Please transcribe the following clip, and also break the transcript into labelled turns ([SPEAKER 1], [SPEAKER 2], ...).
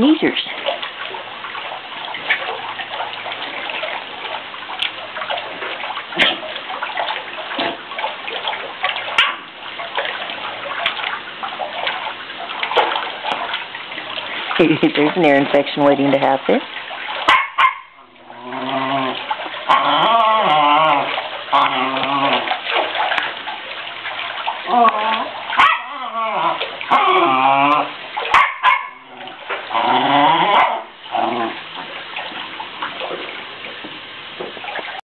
[SPEAKER 1] sneezers. There's an ear infection waiting to happen. Oh.